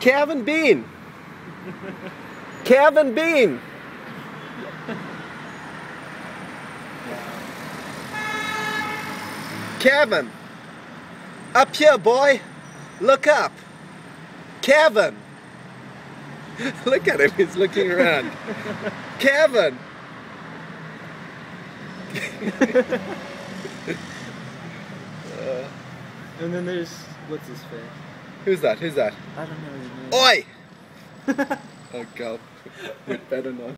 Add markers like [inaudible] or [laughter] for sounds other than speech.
Kevin Bean. Kevin Bean. Kevin. Up here, boy. Look up. Kevin. [laughs] Look at him, he's looking around. Kevin. [laughs] And then there's what's his face? Who's that? Who's that? I don't know his name. Oi! [laughs] oh, go. We'd better not.